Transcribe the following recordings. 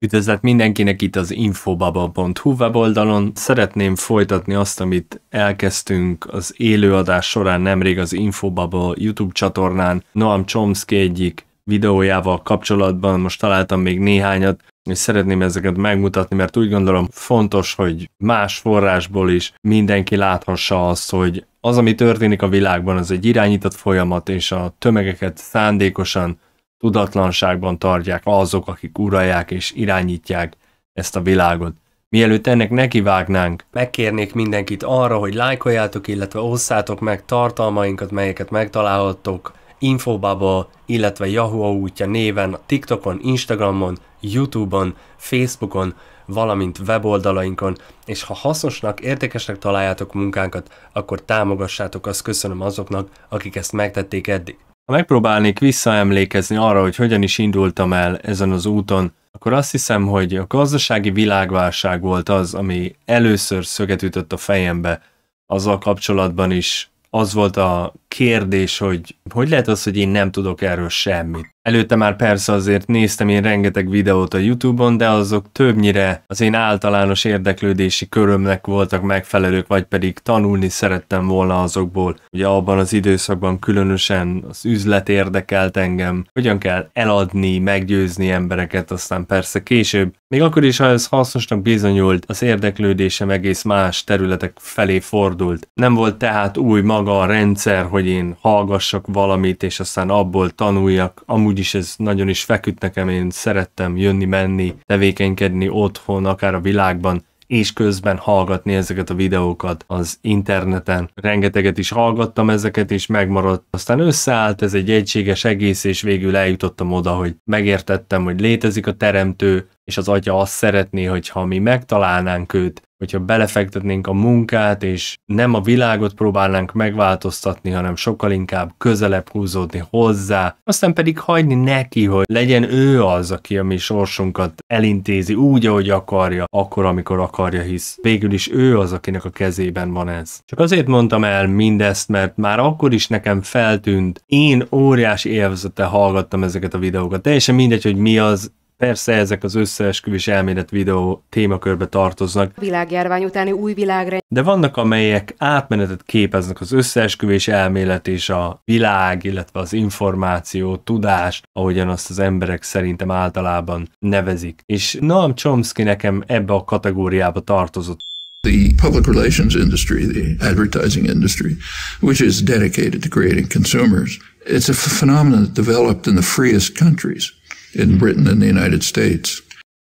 Üdvözlet mindenkinek itt az infobaba.hu weboldalon. Szeretném folytatni azt, amit elkezdtünk az élőadás során nemrég az Infobaba YouTube csatornán. Noam Chomsky egyik videójával kapcsolatban most találtam még néhányat, és szeretném ezeket megmutatni, mert úgy gondolom fontos, hogy más forrásból is mindenki láthassa azt, hogy az, ami történik a világban, az egy irányított folyamat, és a tömegeket szándékosan tudatlanságban tartják azok, akik uralják és irányítják ezt a világot. Mielőtt ennek nekivágnánk, megkérnék mindenkit arra, hogy lájkoljátok, illetve osszátok meg tartalmainkat, melyeket megtalálhattok Infobaba, illetve Yahoo útja néven TikTokon, Instagramon, Youtube-on, Facebookon, valamint weboldalainkon, és ha hasznosnak, értékesnek találjátok munkánkat, akkor támogassátok, azt köszönöm azoknak, akik ezt megtették eddig. Ha megpróbálnék visszaemlékezni arra, hogy hogyan is indultam el ezen az úton, akkor azt hiszem, hogy a gazdasági világválság volt az, ami először szöget ütött a fejembe, azzal kapcsolatban is az volt a kérdés, hogy hogy lehet az, hogy én nem tudok erről semmit. Előtte már persze azért néztem én rengeteg videót a Youtube-on, de azok többnyire az én általános érdeklődési körömnek voltak megfelelők, vagy pedig tanulni szerettem volna azokból. Ugye abban az időszakban különösen az üzlet érdekelt engem, hogyan kell eladni, meggyőzni embereket, aztán persze később. Még akkor is, ha ez hasznosnak bizonyult, az érdeklődésem egész más területek felé fordult. Nem volt tehát új maga a rendszer, hogy én hallgassak valamit, és aztán abból tanuljak. Amúgy is ez nagyon is feküdt nekem, én szerettem jönni-menni, tevékenykedni otthon, akár a világban, és közben hallgatni ezeket a videókat az interneten. Rengeteget is hallgattam ezeket, és megmaradt. Aztán összeállt ez egy egységes egész, és végül eljutottam oda, hogy megértettem, hogy létezik a teremtő, és az atya azt szeretné, hogyha mi megtalálnánk őt, hogyha belefektetnénk a munkát, és nem a világot próbálnánk megváltoztatni, hanem sokkal inkább közelebb húzódni hozzá, aztán pedig hagyni neki, hogy legyen ő az, aki a mi sorsunkat elintézi úgy, ahogy akarja, akkor, amikor akarja, hisz végül is ő az, akinek a kezében van ez. Csak azért mondtam el mindezt, mert már akkor is nekem feltűnt, én óriási élvezete hallgattam ezeket a videókat, teljesen mindegy, hogy mi az, Persze ezek az összeesküvés elmélet videó témakörbe tartoznak. Világjárvány utáni új világra. De vannak, amelyek átmenetet képeznek az összeesküvés elmélet és a világ, illetve az információ, tudás, ahogyan azt az emberek szerintem általában nevezik. És Noam Chomsky nekem ebbe a kategóriába tartozott. The public relations industry, the advertising industry, which is dedicated to creating consumers, it's a phenomenon that developed in the freest countries in Britain and the United States.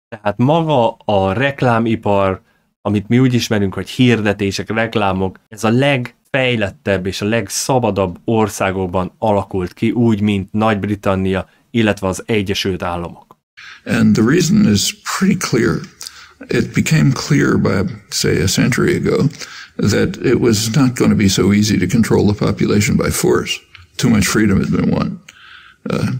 Tehát maga a reklámipar, amit mi úgy ismerünk, hogy hirdetések, reklámok, ez a legfejlettebb és a legszabadabb országokban alakult ki, úgy, mint Nagy-Britannia, illetve az Egyesült Államok. And the reason is pretty clear. It became clear by, say, a century ago that it was not going to be so easy to control the population by force. Too much freedom had been won. Uh,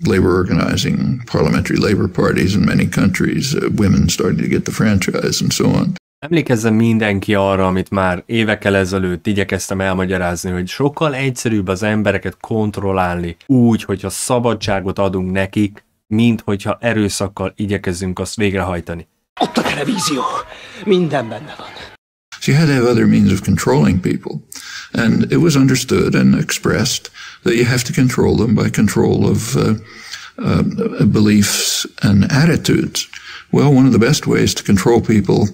labor organizing, parliamentary labor parties in many countries, uh, women starting to get the franchise and so on. Emlékezzen mindenki arra, amit már évekkel ezelőtt igyekeztem elmagyarázni, hogy sokkal egyszerűbb az embereket kontrollálni úgy, hogyha szabadságot adunk nekik, mint hogyha erőszakkal igyekezünk azt végrehajtani. Ott a televízió, minden benne van. So you had to have other means of controlling people. And it was understood and expressed that you have to control them by control of uh, uh, beliefs and attitudes. Well, one of the best ways to control people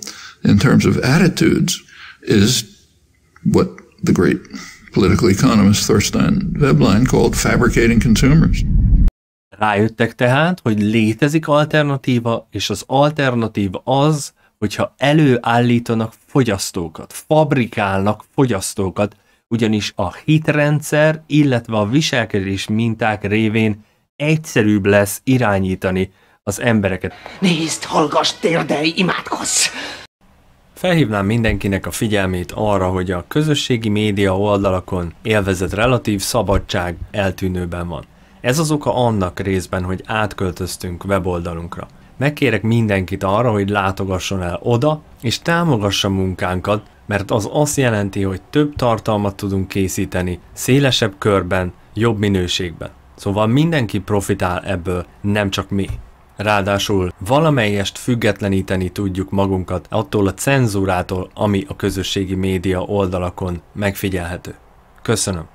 in terms of attitudes is what the great political economist Thorstein Veblen called fabricating consumers. Rájöttek tehát, hogy létezik alternatíva, és az alternatíva az, hogyha előállítanak fogyasztókat, fabrikálnak fogyasztókat, ugyanis a hitrendszer, illetve a viselkedés minták révén egyszerűbb lesz irányítani az embereket. Nézd, hallgass, térdelj, imádkozz! Felhívnám mindenkinek a figyelmét arra, hogy a közösségi média oldalakon élvezett relatív szabadság eltűnőben van. Ez az oka annak részben, hogy átköltöztünk weboldalunkra. Megkérek mindenkit arra, hogy látogasson el oda, és támogassa munkánkat, mert az azt jelenti, hogy több tartalmat tudunk készíteni, szélesebb körben, jobb minőségben. Szóval mindenki profitál ebből, nem csak mi. Ráadásul valamelyest függetleníteni tudjuk magunkat attól a cenzúrától, ami a közösségi média oldalakon megfigyelhető. Köszönöm.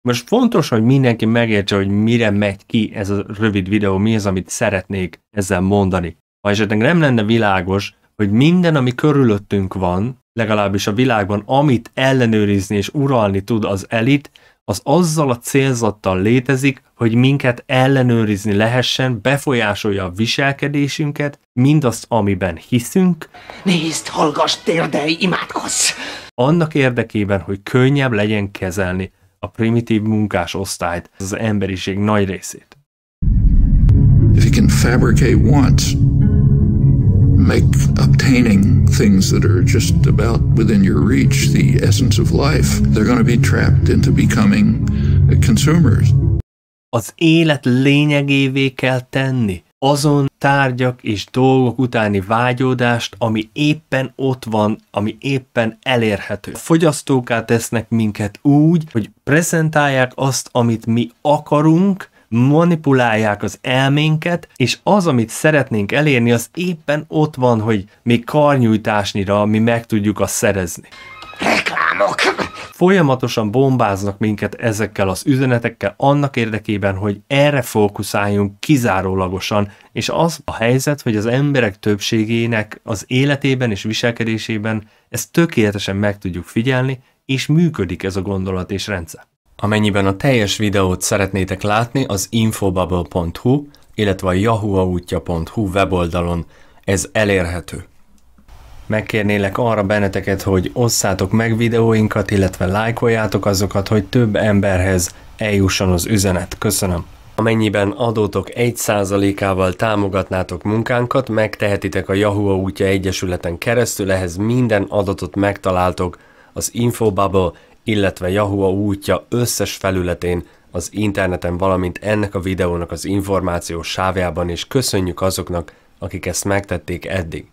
Most fontos, hogy mindenki megértse, hogy mire megy ki ez a rövid videó, mi az, amit szeretnék ezzel mondani. Ha esetleg nem lenne világos, hogy minden, ami körülöttünk van, legalábbis a világban, amit ellenőrizni és uralni tud az elit, az azzal a célzattal létezik, hogy minket ellenőrizni lehessen, befolyásolja a viselkedésünket, mindazt, amiben hiszünk. Nézd, hallgass, térdelj, imádkozz! Annak érdekében, hogy könnyebb legyen kezelni a primitív munkás osztályt, az emberiség nagy részét. If you can fabricate once, make obtaining things that are just about within your reach the essence of life, they're going to be trapped into becoming consumers. Az élet lényegévé kell tenni azon tárgyak és dolgok utáni vágyódást, ami éppen ott van, ami éppen elérhető. Fogyasztóká tesznek minket úgy, hogy prezentálják azt, amit mi akarunk, manipulálják az elménket, és az, amit szeretnénk elérni, az éppen ott van, hogy még karnyújtásnyira mi meg tudjuk azt szerezni. Reklámok! Folyamatosan bombáznak minket ezekkel az üzenetekkel annak érdekében, hogy erre fókuszáljunk kizárólagosan, és az a helyzet, hogy az emberek többségének az életében és viselkedésében ezt tökéletesen meg tudjuk figyelni, és működik ez a gondolat és rendszer. Amennyiben a teljes videót szeretnétek látni, az infobubble.hu, illetve a yahuaútja.hu weboldalon ez elérhető. Megkérnélek arra benneteket, hogy osszátok meg videóinkat, illetve lájkoljátok azokat, hogy több emberhez eljusson az üzenet. Köszönöm. Amennyiben adótok 1%-ával támogatnátok munkánkat, megtehetitek a Yahoo útja egyesületen keresztül, ehhez minden adatot megtaláltok az Infobubble, illetve Yahoo útja összes felületén az interneten, valamint ennek a videónak az információs sávjában, és köszönjük azoknak, akik ezt megtették eddig.